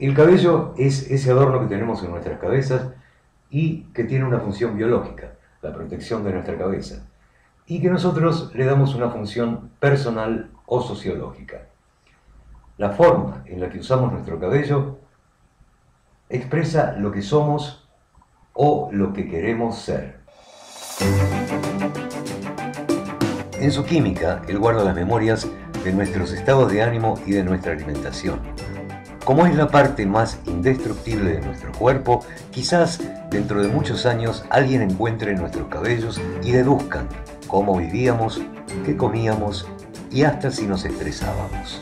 El cabello es ese adorno que tenemos en nuestras cabezas y que tiene una función biológica, la protección de nuestra cabeza, y que nosotros le damos una función personal o sociológica. La forma en la que usamos nuestro cabello expresa lo que somos o lo que queremos ser. En su química, él guarda las memorias de nuestros estados de ánimo y de nuestra alimentación. Como es la parte más indestructible de nuestro cuerpo, quizás dentro de muchos años alguien encuentre nuestros cabellos y deduzcan cómo vivíamos, qué comíamos y hasta si nos estresábamos.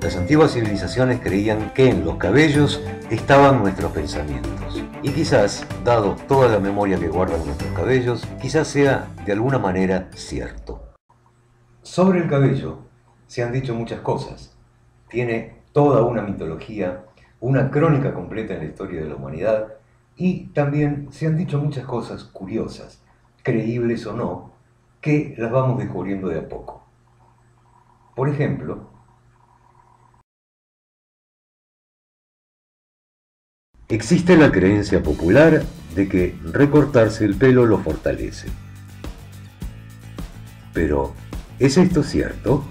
Las antiguas civilizaciones creían que en los cabellos estaban nuestros pensamientos. Y quizás, dado toda la memoria que guardan nuestros cabellos, quizás sea de alguna manera cierto. Sobre el cabello se han dicho muchas cosas. Tiene toda una mitología, una crónica completa en la historia de la humanidad y también se han dicho muchas cosas curiosas, creíbles o no, que las vamos descubriendo de a poco. Por ejemplo, Existe la creencia popular de que recortarse el pelo lo fortalece. Pero, ¿es esto cierto?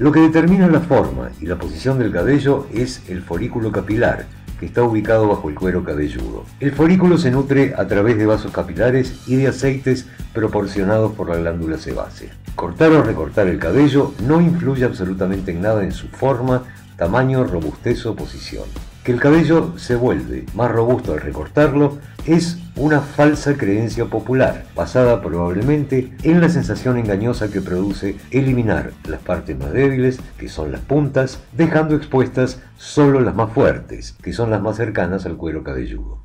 Lo que determina la forma y la posición del cabello es el folículo capilar, que está ubicado bajo el cuero cabelludo. El folículo se nutre a través de vasos capilares y de aceites proporcionados por la glándula sebácea. Cortar o recortar el cabello no influye absolutamente en nada en su forma, tamaño, robustez o posición que el cabello se vuelve más robusto al recortarlo es una falsa creencia popular, basada probablemente en la sensación engañosa que produce eliminar las partes más débiles, que son las puntas, dejando expuestas solo las más fuertes, que son las más cercanas al cuero cabelludo.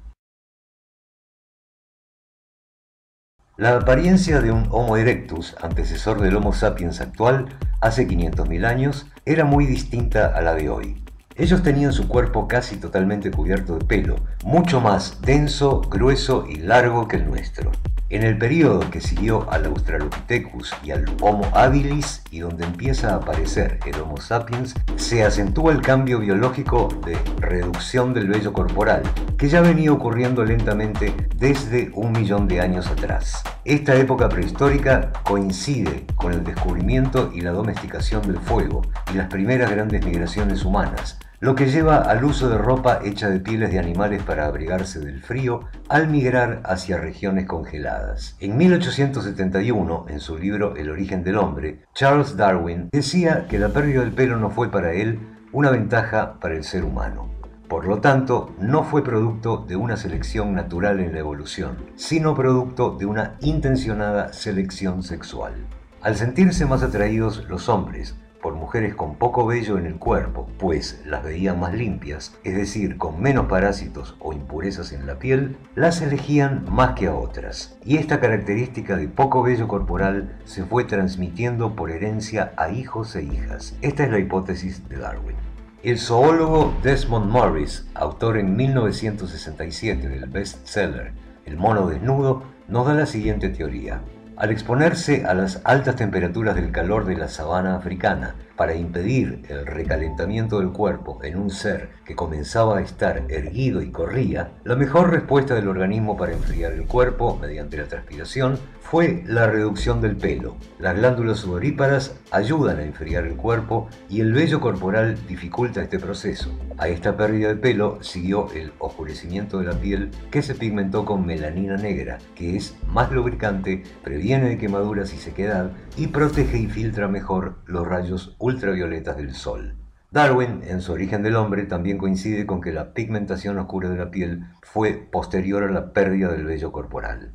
La apariencia de un Homo erectus, antecesor del Homo sapiens actual, hace 500.000 años, era muy distinta a la de hoy. Ellos tenían su cuerpo casi totalmente cubierto de pelo, mucho más denso, grueso y largo que el nuestro. En el periodo que siguió al Australopithecus y al Homo habilis y donde empieza a aparecer el Homo sapiens, se acentúa el cambio biológico de reducción del vello corporal, que ya venía ocurriendo lentamente desde un millón de años atrás. Esta época prehistórica coincide con el descubrimiento y la domesticación del fuego y las primeras grandes migraciones humanas, lo que lleva al uso de ropa hecha de pieles de animales para abrigarse del frío al migrar hacia regiones congeladas. En 1871, en su libro El origen del hombre, Charles Darwin decía que la pérdida del pelo no fue para él una ventaja para el ser humano. Por lo tanto, no fue producto de una selección natural en la evolución, sino producto de una intencionada selección sexual. Al sentirse más atraídos los hombres por mujeres con poco vello en el cuerpo, pues las veían más limpias, es decir, con menos parásitos o impurezas en la piel, las elegían más que a otras. Y esta característica de poco vello corporal se fue transmitiendo por herencia a hijos e hijas. Esta es la hipótesis de Darwin. El zoólogo Desmond Morris, autor en 1967 del bestseller El mono desnudo, nos da la siguiente teoría. Al exponerse a las altas temperaturas del calor de la sabana africana para impedir el recalentamiento del cuerpo en un ser que comenzaba a estar erguido y corría, la mejor respuesta del organismo para enfriar el cuerpo mediante la transpiración fue la reducción del pelo. Las glándulas sudoríparas ayudan a enfriar el cuerpo y el vello corporal dificulta este proceso. A esta pérdida de pelo siguió el oscurecimiento de la piel que se pigmentó con melanina negra, que es más lubricante, previene de quemaduras y sequedad y protege y filtra mejor los rayos ultravioletas del sol. Darwin, en su origen del hombre, también coincide con que la pigmentación oscura de la piel fue posterior a la pérdida del vello corporal.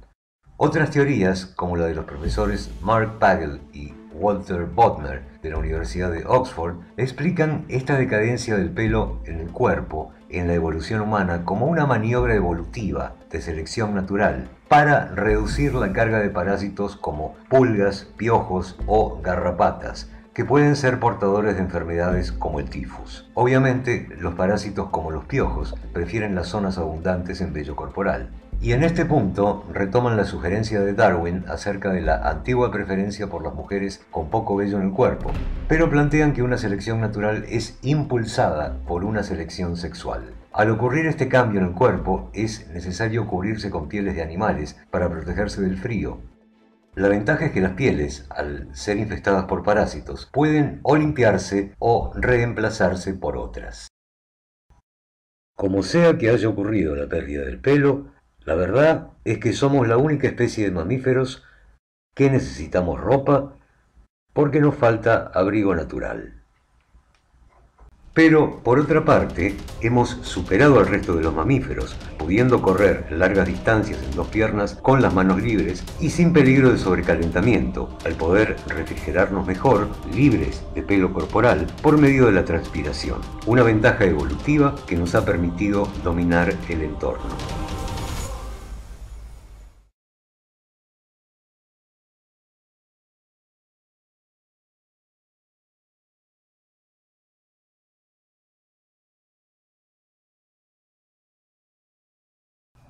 Otras teorías, como la de los profesores Mark Pagel y Walter Bodmer de la Universidad de Oxford, explican esta decadencia del pelo en el cuerpo en la evolución humana como una maniobra evolutiva de selección natural para reducir la carga de parásitos como pulgas, piojos o garrapatas, que pueden ser portadores de enfermedades como el tifus. Obviamente, los parásitos como los piojos prefieren las zonas abundantes en vello corporal, Y en este punto retoman la sugerencia de Darwin acerca de la antigua preferencia por las mujeres con poco vello en el cuerpo, pero plantean que una selección natural es impulsada por una selección sexual. Al ocurrir este cambio en el cuerpo, es necesario cubrirse con pieles de animales para protegerse del frío. La ventaja es que las pieles, al ser infestadas por parásitos, pueden o limpiarse o reemplazarse por otras. Como sea que haya ocurrido la pérdida del pelo, la verdad es que somos la única especie de mamíferos que necesitamos ropa porque nos falta abrigo natural. Pero, por otra parte, hemos superado al resto de los mamíferos, pudiendo correr largas distancias en dos piernas con las manos libres y sin peligro de sobrecalentamiento, al poder refrigerarnos mejor, libres de pelo corporal, por medio de la transpiración, una ventaja evolutiva que nos ha permitido dominar el entorno.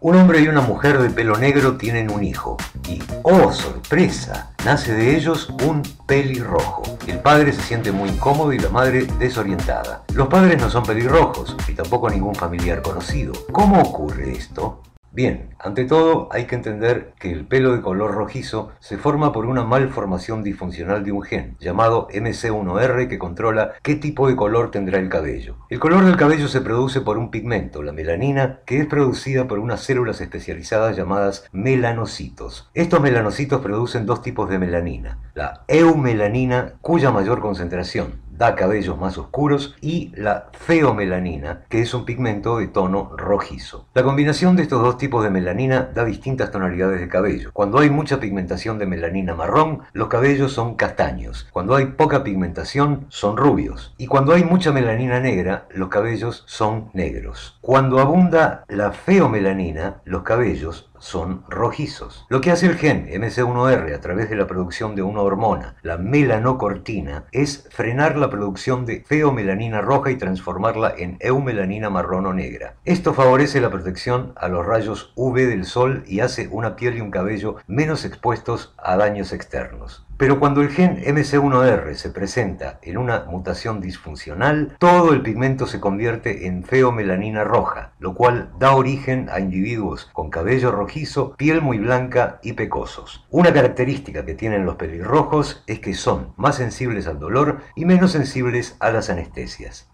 Un hombre y una mujer de pelo negro tienen un hijo y, oh sorpresa, nace de ellos un pelirrojo. El padre se siente muy incómodo y la madre desorientada. Los padres no son pelirrojos y tampoco ningún familiar conocido. ¿Cómo ocurre esto? Bien, ante todo hay que entender que el pelo de color rojizo se forma por una malformación disfuncional de un gen llamado MC1R que controla qué tipo de color tendrá el cabello. El color del cabello se produce por un pigmento, la melanina, que es producida por unas células especializadas llamadas melanocitos. Estos melanocitos producen dos tipos de melanina, la eumelanina, cuya mayor concentración da cabellos más oscuros, y la feomelanina, que es un pigmento de tono rojizo. La combinación de estos dos tipos de melanina da distintas tonalidades de cabello. Cuando hay mucha pigmentación de melanina marrón, los cabellos son castaños. Cuando hay poca pigmentación, son rubios. Y cuando hay mucha melanina negra, los cabellos son negros. Cuando abunda la feomelanina, los cabellos son rojizos. Lo que hace el gen MC1R a través de la producción de una hormona, la melanocortina, es frenar la producción de feomelanina roja y transformarla en eumelanina marrón o negra. Esto favorece la protección a los rayos UV del sol y hace una piel y un cabello menos expuestos a daños externos. Pero cuando el gen MC1R se presenta en una mutación disfuncional, todo el pigmento se convierte en feomelanina roja, lo cual da origen a individuos con cabello rojizo, piel muy blanca y pecosos. Una característica que tienen los pelirrojos es que son más sensibles al dolor y menos sensibles a las anestesias.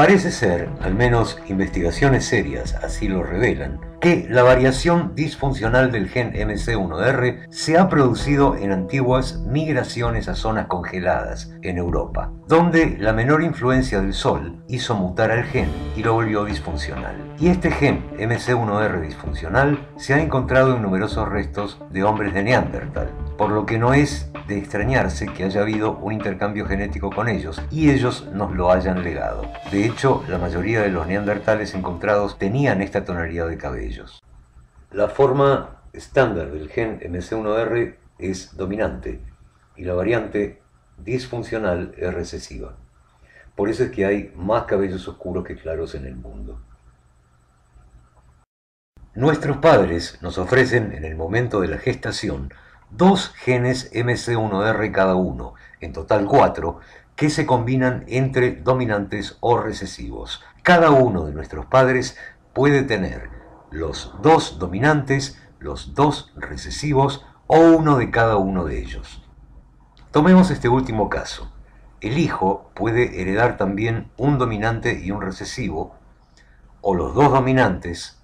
Parece ser, al menos investigaciones serias así lo revelan, que la variación disfuncional del gen MC1R se ha producido en antiguas migraciones a zonas congeladas en Europa, donde la menor influencia del sol hizo mutar al gen y lo volvió disfuncional. Y este gen MC1R disfuncional se ha encontrado en numerosos restos de hombres de Neandertal, por lo que no es de extrañarse que haya habido un intercambio genético con ellos y ellos nos lo hayan legado. De hecho, la mayoría de los neandertales encontrados tenían esta tonalidad de cabellos. La forma estándar del gen MC1R es dominante y la variante disfuncional es recesiva. Por eso es que hay más cabellos oscuros que claros en el mundo. Nuestros padres nos ofrecen en el momento de la gestación dos genes MC1R cada uno, en total cuatro, que se combinan entre dominantes o recesivos. Cada uno de nuestros padres puede tener los dos dominantes, los dos recesivos o uno de cada uno de ellos. Tomemos este último caso. El hijo puede heredar también un dominante y un recesivo, o los dos dominantes,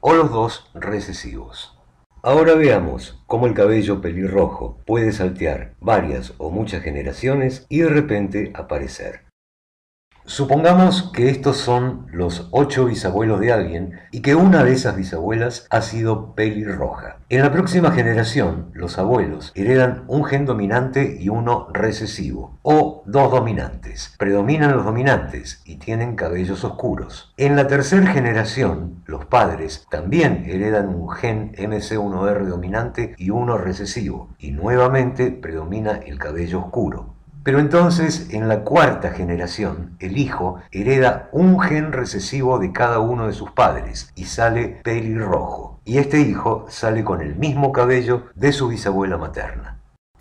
o los dos recesivos. Ahora veamos cómo el cabello pelirrojo puede saltear varias o muchas generaciones y de repente aparecer. Supongamos que estos son los ocho bisabuelos de alguien y que una de esas bisabuelas ha sido pelirroja. En la próxima generación, los abuelos heredan un gen dominante y uno recesivo, o dos dominantes. Predominan los dominantes y tienen cabellos oscuros. En la tercera generación, los padres también heredan un gen MC1R dominante y uno recesivo, y nuevamente predomina el cabello oscuro. Pero entonces, en la cuarta generación, el hijo hereda un gen recesivo de cada uno de sus padres y sale pelirrojo. Y este hijo sale con el mismo cabello de su bisabuela materna.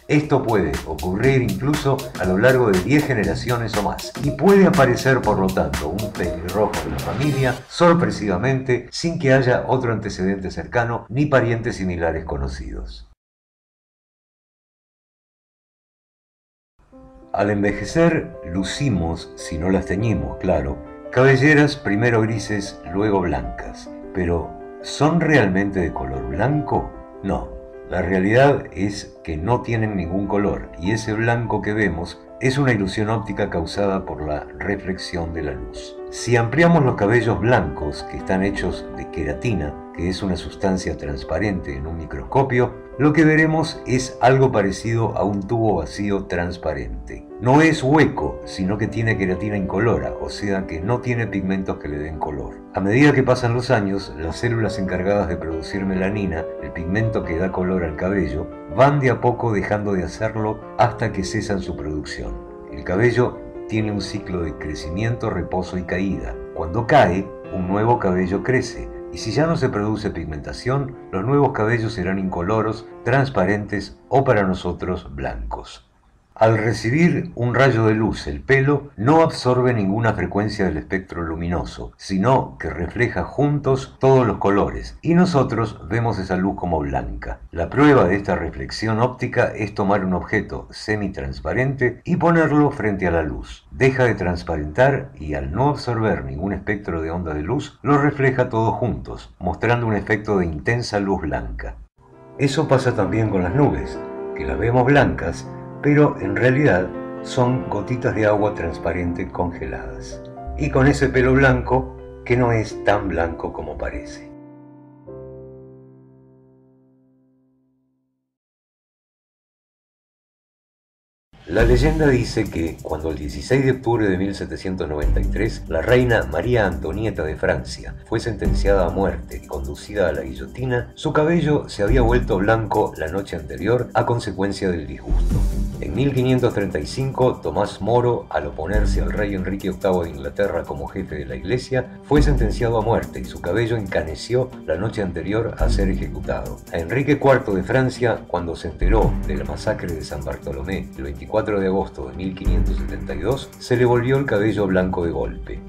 Esto puede ocurrir incluso a lo largo de 10 generaciones o más, y puede aparecer por lo tanto un pelirrojo de la familia sorpresivamente sin que haya otro antecedente cercano ni parientes similares conocidos. Al envejecer, lucimos, si no las teñimos, claro, cabelleras primero grises, luego blancas. Pero, ¿son realmente de color blanco? No, la realidad es que no tienen ningún color y ese blanco que vemos es una ilusión óptica causada por la reflexión de la luz. Si ampliamos los cabellos blancos, que están hechos de queratina, que es una sustancia transparente en un microscopio, lo que veremos es algo parecido a un tubo vacío transparente. No es hueco, sino que tiene queratina incolora, o sea que no tiene pigmentos que le den color. A medida que pasan los años, las células encargadas de producir melanina, el pigmento que da color al cabello, van de a poco dejando de hacerlo hasta que cesan su producción. El cabello tiene un ciclo de crecimiento, reposo y caída. Cuando cae, un nuevo cabello crece, y si ya no se produce pigmentación, los nuevos cabellos serán incoloros, transparentes o para nosotros blancos. Al recibir un rayo de luz, el pelo no absorbe ninguna frecuencia del espectro luminoso, sino que refleja juntos todos los colores, y nosotros vemos esa luz como blanca. La prueba de esta reflexión óptica es tomar un objeto semitransparente y ponerlo frente a la luz. Deja de transparentar y al no absorber ningún espectro de onda de luz, lo refleja todos juntos, mostrando un efecto de intensa luz blanca. Eso pasa también con las nubes, que las vemos blancas, pero en realidad son gotitas de agua transparente congeladas. Y con ese pelo blanco que no es tan blanco como parece. La leyenda dice que cuando el 16 de octubre de 1793 la reina María Antonieta de Francia fue sentenciada a muerte y conducida a la guillotina, su cabello se había vuelto blanco la noche anterior a consecuencia del disgusto. En 1535, Tomás Moro, al oponerse al rey Enrique VIII de Inglaterra como jefe de la iglesia, fue sentenciado a muerte y su cabello encaneció la noche anterior a ser ejecutado. A Enrique IV de Francia, cuando se enteró de la masacre de San Bartolomé el 24 de agosto de 1572, se le volvió el cabello blanco de golpe.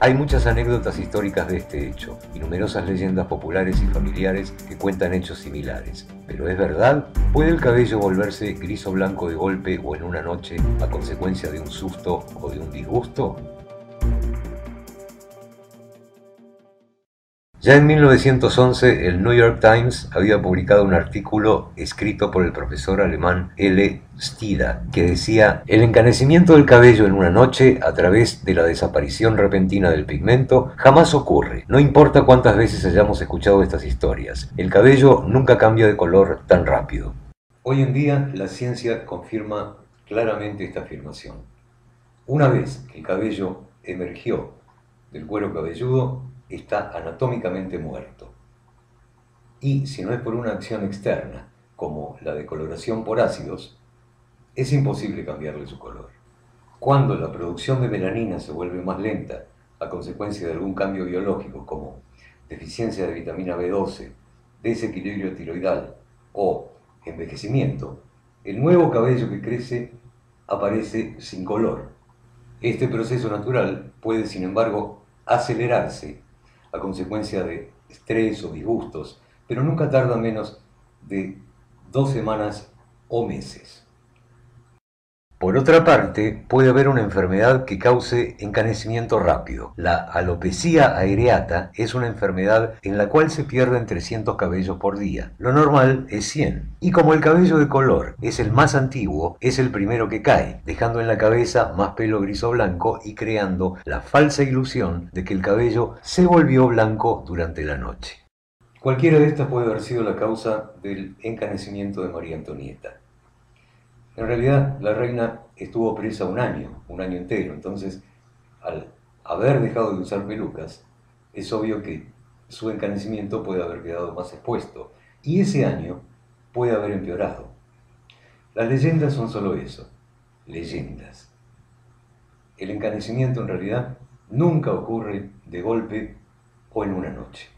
Hay muchas anécdotas históricas de este hecho y numerosas leyendas populares y familiares que cuentan hechos similares. Pero ¿es verdad? ¿Puede el cabello volverse gris o blanco de golpe o en una noche a consecuencia de un susto o de un disgusto? Ya en 1911 el New York Times había publicado un artículo escrito por el profesor alemán L. Stida que decía el encanecimiento del cabello en una noche a través de la desaparición repentina del pigmento jamás ocurre, no importa cuántas veces hayamos escuchado estas historias, el cabello nunca cambia de color tan rápido. Hoy en día la ciencia confirma claramente esta afirmación. Una vez que el cabello emergió del cuero cabelludo, está anatómicamente muerto. Y si no es por una acción externa, como la decoloración por ácidos, es imposible cambiarle su color. Cuando la producción de melanina se vuelve más lenta a consecuencia de algún cambio biológico como deficiencia de vitamina B12, desequilibrio tiroidal o envejecimiento, el nuevo cabello que crece aparece sin color. Este proceso natural puede, sin embargo, acelerarse a consecuencia de estrés o disgustos, pero nunca tarda menos de dos semanas o meses. Por otra parte, puede haber una enfermedad que cause encanecimiento rápido. La alopecia areata es una enfermedad en la cual se pierden 300 cabellos por día. Lo normal es 100. Y como el cabello de color es el más antiguo, es el primero que cae, dejando en la cabeza más pelo gris o blanco y creando la falsa ilusión de que el cabello se volvió blanco durante la noche. Cualquiera de estas puede haber sido la causa del encanecimiento de María Antonieta. En realidad, la reina estuvo presa un año, un año entero, entonces, al haber dejado de usar pelucas, es obvio que su encanecimiento puede haber quedado más expuesto, y ese año puede haber empeorado. Las leyendas son solo eso, leyendas. El encanecimiento en realidad nunca ocurre de golpe o en una noche.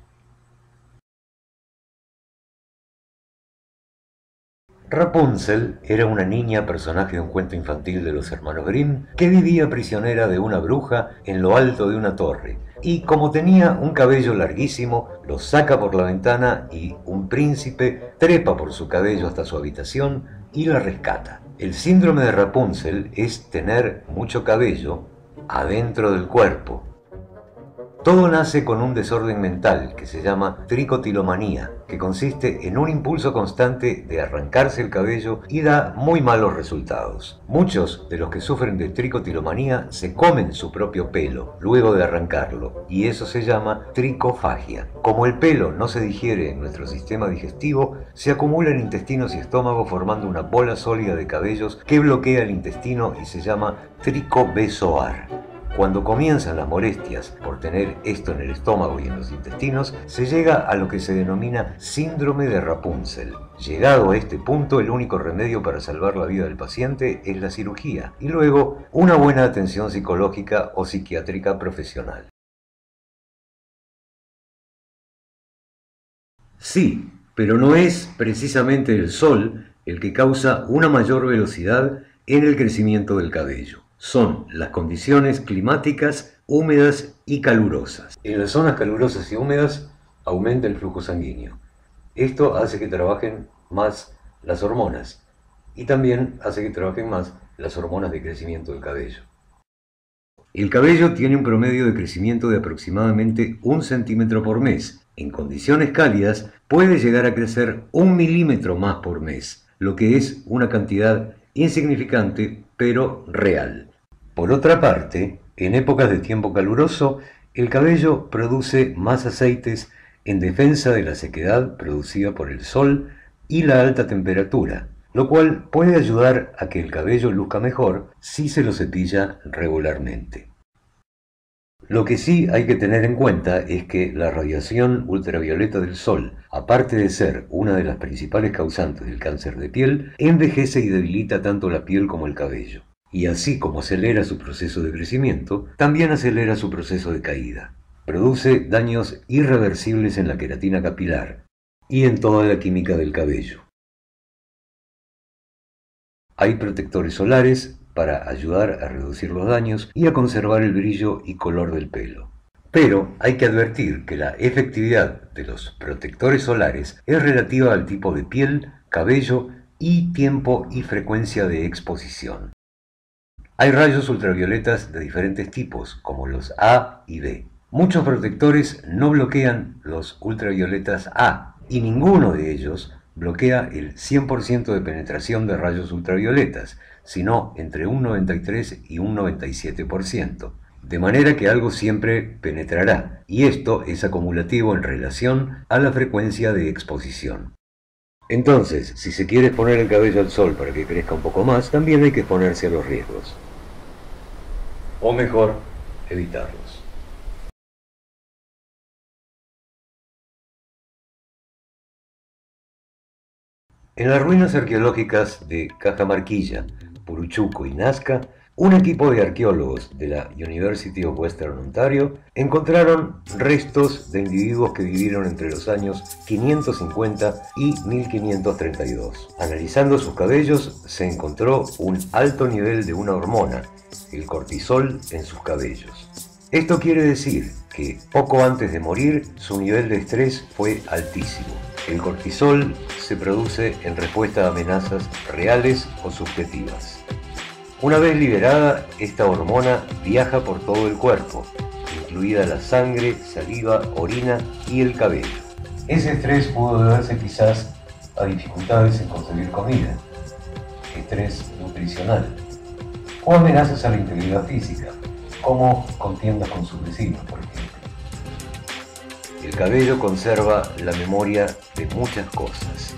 Rapunzel era una niña personaje de un cuento infantil de los hermanos Grimm que vivía prisionera de una bruja en lo alto de una torre y como tenía un cabello larguísimo lo saca por la ventana y un príncipe trepa por su cabello hasta su habitación y la rescata. El síndrome de Rapunzel es tener mucho cabello adentro del cuerpo todo nace con un desorden mental que se llama tricotilomanía, que consiste en un impulso constante de arrancarse el cabello y da muy malos resultados. Muchos de los que sufren de tricotilomanía se comen su propio pelo luego de arrancarlo, y eso se llama tricofagia. Como el pelo no se digiere en nuestro sistema digestivo, se acumula en intestinos y estómago formando una bola sólida de cabellos que bloquea el intestino y se llama tricobesoar. Cuando comienzan las molestias por tener esto en el estómago y en los intestinos, se llega a lo que se denomina síndrome de Rapunzel. Llegado a este punto, el único remedio para salvar la vida del paciente es la cirugía y luego una buena atención psicológica o psiquiátrica profesional. Sí, pero no es precisamente el sol el que causa una mayor velocidad en el crecimiento del cabello son las condiciones climáticas húmedas y calurosas. En las zonas calurosas y húmedas aumenta el flujo sanguíneo. Esto hace que trabajen más las hormonas y también hace que trabajen más las hormonas de crecimiento del cabello. El cabello tiene un promedio de crecimiento de aproximadamente un centímetro por mes. En condiciones cálidas puede llegar a crecer un milímetro más por mes, lo que es una cantidad insignificante pero real. Por otra parte, en épocas de tiempo caluroso, el cabello produce más aceites en defensa de la sequedad producida por el sol y la alta temperatura, lo cual puede ayudar a que el cabello luzca mejor si se lo cepilla regularmente. Lo que sí hay que tener en cuenta es que la radiación ultravioleta del sol, aparte de ser una de las principales causantes del cáncer de piel, envejece y debilita tanto la piel como el cabello y así como acelera su proceso de crecimiento, también acelera su proceso de caída. Produce daños irreversibles en la queratina capilar y en toda la química del cabello. Hay protectores solares para ayudar a reducir los daños y a conservar el brillo y color del pelo. Pero hay que advertir que la efectividad de los protectores solares es relativa al tipo de piel, cabello y tiempo y frecuencia de exposición. Hay rayos ultravioletas de diferentes tipos, como los A y B. Muchos protectores no bloquean los ultravioletas A y ninguno de ellos bloquea el 100% de penetración de rayos ultravioletas, sino entre un 93 y un 97%. De manera que algo siempre penetrará, y esto es acumulativo en relación a la frecuencia de exposición. Entonces, si se quiere poner el cabello al sol para que crezca un poco más, también hay que ponerse a los riesgos o mejor, evitarlos. En las ruinas arqueológicas de Cajamarquilla, Puruchuco y Nazca, un equipo de arqueólogos de la University of Western Ontario encontraron restos de individuos que vivieron entre los años 550 y 1532. Analizando sus cabellos se encontró un alto nivel de una hormona, el cortisol en sus cabellos. Esto quiere decir que poco antes de morir su nivel de estrés fue altísimo. El cortisol se produce en respuesta a amenazas reales o subjetivas. Una vez liberada, esta hormona viaja por todo el cuerpo, incluida la sangre, saliva, orina y el cabello. Ese estrés pudo deberse quizás a dificultades en conseguir comida, estrés nutricional, o amenazas a la integridad física, como contiendas con sus vecinos, por ejemplo. El cabello conserva la memoria de muchas cosas.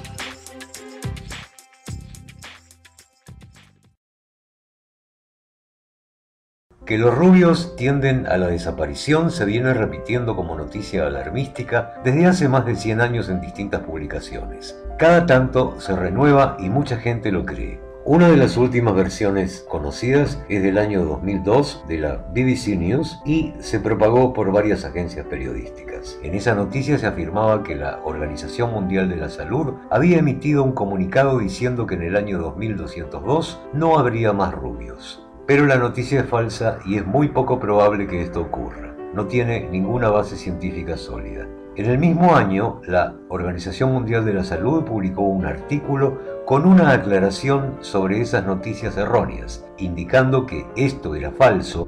Que los rubios tienden a la desaparición se viene repitiendo como noticia alarmística desde hace más de 100 años en distintas publicaciones. Cada tanto se renueva y mucha gente lo cree. Una de las últimas versiones conocidas es del año 2002 de la BBC News y se propagó por varias agencias periodísticas. En esa noticia se afirmaba que la Organización Mundial de la Salud había emitido un comunicado diciendo que en el año 2202 no habría más rubios. Pero la noticia es falsa y es muy poco probable que esto ocurra. No tiene ninguna base científica sólida. En el mismo año, la Organización Mundial de la Salud publicó un artículo con una aclaración sobre esas noticias erróneas, indicando que esto era falso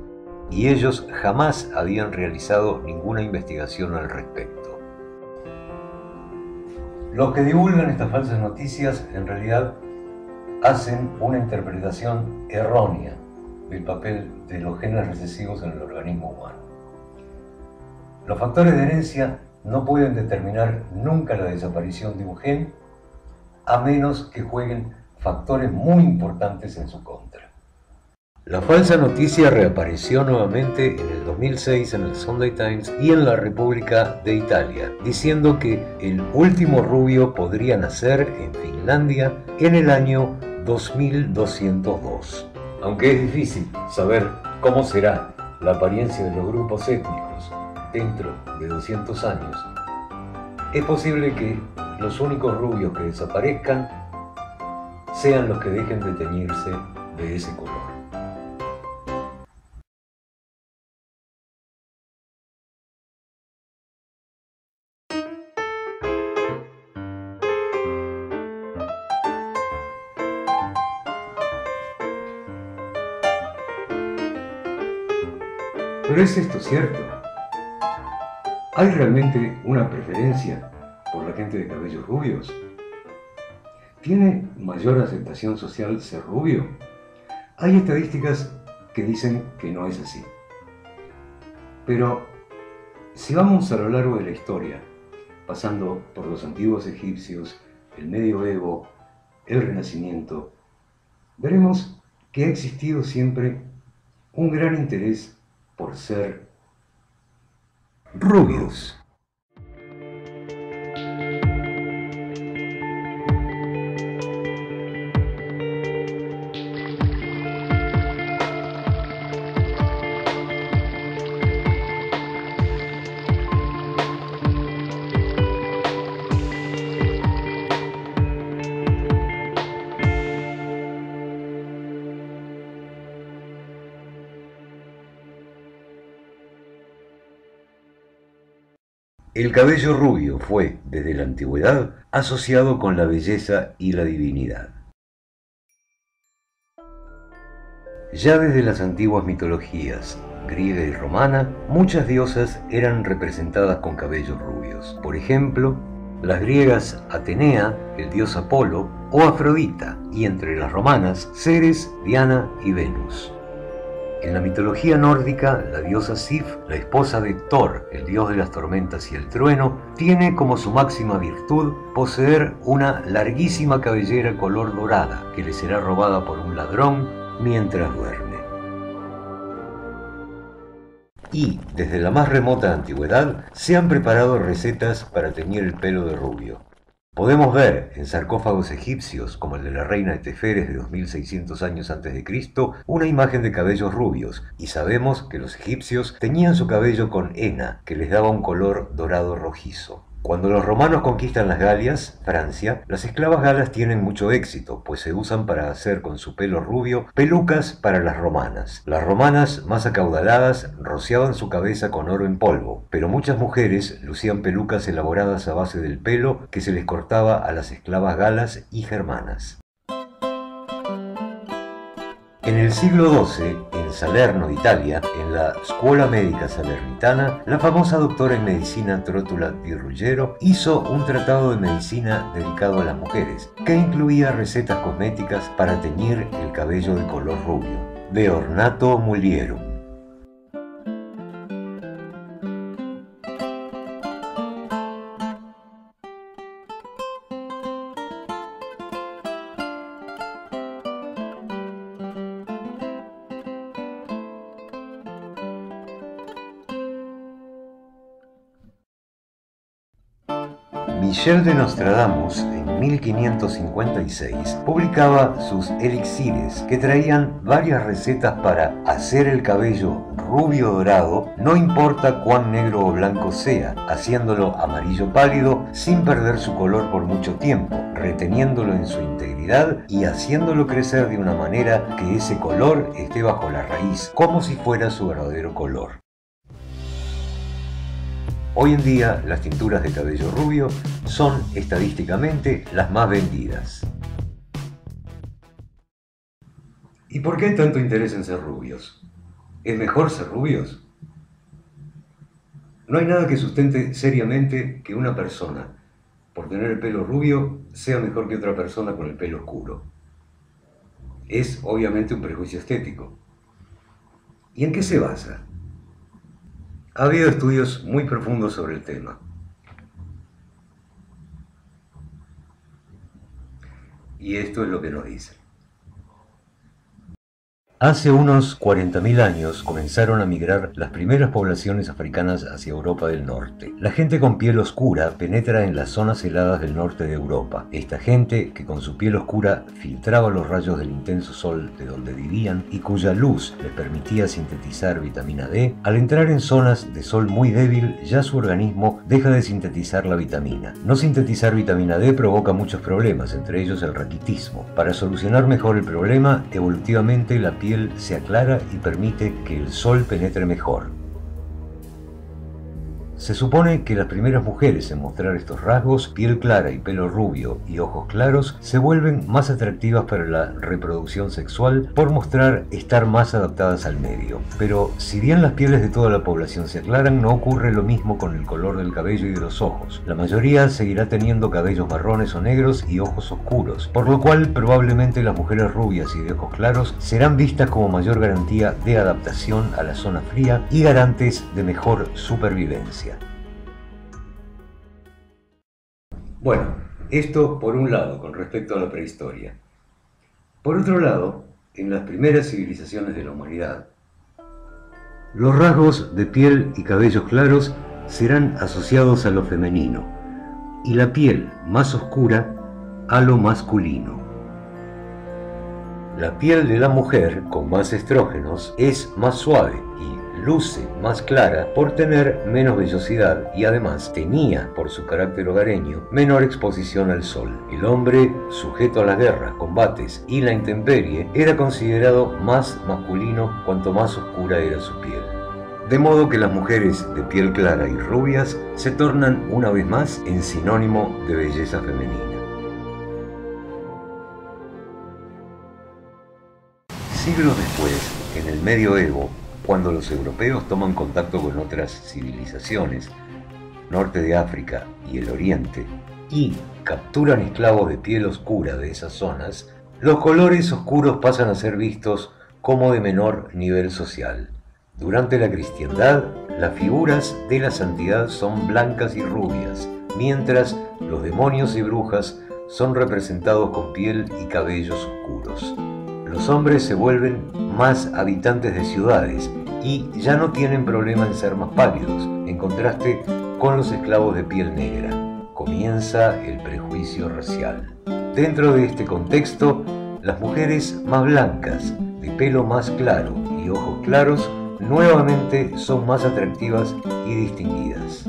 y ellos jamás habían realizado ninguna investigación al respecto. Los que divulgan estas falsas noticias en realidad hacen una interpretación errónea del papel de los genes recesivos en el organismo humano. Los factores de herencia no pueden determinar nunca la desaparición de un gen a menos que jueguen factores muy importantes en su contra. La falsa noticia reapareció nuevamente en el 2006 en el Sunday Times y en la República de Italia, diciendo que el último rubio podría nacer en Finlandia en el año 2202. Aunque es difícil saber cómo será la apariencia de los grupos étnicos dentro de 200 años, es posible que los únicos rubios que desaparezcan sean los que dejen de teñirse de ese color. Pero ¿es esto cierto? ¿Hay realmente una preferencia por la gente de cabellos rubios? ¿Tiene mayor aceptación social ser rubio? Hay estadísticas que dicen que no es así. Pero si vamos a lo largo de la historia, pasando por los antiguos egipcios, el medioevo, el renacimiento, veremos que ha existido siempre un gran interés por ser rubios. El cabello rubio fue, desde la antigüedad, asociado con la belleza y la divinidad. Ya desde las antiguas mitologías, griega y romana, muchas diosas eran representadas con cabellos rubios. Por ejemplo, las griegas Atenea, el dios Apolo, o Afrodita, y entre las romanas, Ceres, Diana y Venus. En la mitología nórdica, la diosa Sif, la esposa de Thor, el dios de las tormentas y el trueno, tiene como su máxima virtud poseer una larguísima cabellera color dorada que le será robada por un ladrón mientras duerme. Y, desde la más remota antigüedad, se han preparado recetas para teñir el pelo de rubio. Podemos ver en sarcófagos egipcios, como el de la reina de Teferes de 2600 años antes de Cristo, una imagen de cabellos rubios, y sabemos que los egipcios teñían su cabello con hena, que les daba un color dorado rojizo. Cuando los romanos conquistan las Galias, Francia, las esclavas galas tienen mucho éxito, pues se usan para hacer con su pelo rubio pelucas para las romanas. Las romanas, más acaudaladas, rociaban su cabeza con oro en polvo, pero muchas mujeres lucían pelucas elaboradas a base del pelo que se les cortaba a las esclavas galas y germanas. En el siglo XII, en Salerno, Italia, en la Scuola Médica Salernitana, la famosa doctora en medicina Trótula di Ruggero hizo un tratado de medicina dedicado a las mujeres, que incluía recetas cosméticas para teñir el cabello de color rubio, de ornato mulierum. Michel de Nostradamus, en 1556, publicaba sus elixires que traían varias recetas para hacer el cabello rubio dorado, no importa cuán negro o blanco sea, haciéndolo amarillo pálido sin perder su color por mucho tiempo, reteniéndolo en su integridad y haciéndolo crecer de una manera que ese color esté bajo la raíz, como si fuera su verdadero color. Hoy en día las tinturas de cabello rubio son estadísticamente las más vendidas. ¿Y por qué tanto interés en ser rubios? ¿Es mejor ser rubios? No hay nada que sustente seriamente que una persona, por tener el pelo rubio, sea mejor que otra persona con el pelo oscuro. Es obviamente un prejuicio estético. ¿Y en qué se basa? Ha habido estudios muy profundos sobre el tema. Y esto es lo que nos dice. Hace unos 40.000 años comenzaron a migrar las primeras poblaciones africanas hacia Europa del Norte. La gente con piel oscura penetra en las zonas heladas del norte de Europa. Esta gente, que con su piel oscura filtraba los rayos del intenso sol de donde vivían y cuya luz les permitía sintetizar vitamina D, al entrar en zonas de sol muy débil ya su organismo deja de sintetizar la vitamina. No sintetizar vitamina D provoca muchos problemas, entre ellos el raquitismo. Para solucionar mejor el problema, evolutivamente la piel se aclara y permite que el sol penetre mejor. Se supone que las primeras mujeres en mostrar estos rasgos, piel clara y pelo rubio y ojos claros, se vuelven más atractivas para la reproducción sexual por mostrar estar más adaptadas al medio. Pero si bien las pieles de toda la población se aclaran, no ocurre lo mismo con el color del cabello y de los ojos. La mayoría seguirá teniendo cabellos marrones o negros y ojos oscuros, por lo cual probablemente las mujeres rubias y de ojos claros serán vistas como mayor garantía de adaptación a la zona fría y garantes de mejor supervivencia. Bueno, esto por un lado con respecto a la prehistoria. Por otro lado, en las primeras civilizaciones de la humanidad, los rasgos de piel y cabellos claros serán asociados a lo femenino y la piel más oscura a lo masculino. La piel de la mujer con más estrógenos es más suave y luce más clara por tener menos vellosidad y además tenía, por su carácter hogareño, menor exposición al sol. El hombre, sujeto a las guerras, combates y la intemperie, era considerado más masculino cuanto más oscura era su piel. De modo que las mujeres de piel clara y rubias se tornan una vez más en sinónimo de belleza femenina. Siglos después, en el medioevo, cuando los europeos toman contacto con otras civilizaciones, norte de África y el oriente, y capturan esclavos de piel oscura de esas zonas, los colores oscuros pasan a ser vistos como de menor nivel social. Durante la cristiandad, las figuras de la santidad son blancas y rubias, mientras los demonios y brujas son representados con piel y cabellos oscuros. Los hombres se vuelven más habitantes de ciudades y ya no tienen problema en ser más pálidos, en contraste con los esclavos de piel negra. Comienza el prejuicio racial. Dentro de este contexto, las mujeres más blancas, de pelo más claro y ojos claros, nuevamente son más atractivas y distinguidas.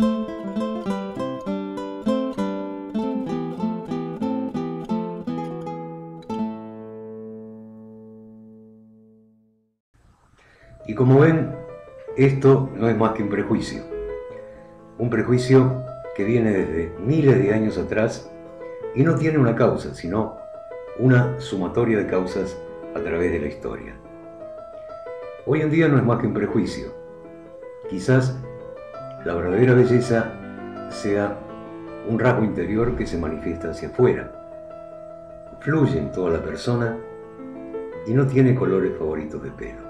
Esto no es más que un prejuicio. Un prejuicio que viene desde miles de años atrás y no tiene una causa, sino una sumatoria de causas a través de la historia. Hoy en día no es más que un prejuicio. Quizás la verdadera belleza sea un rasgo interior que se manifiesta hacia afuera. Fluye en toda la persona y no tiene colores favoritos de pelo.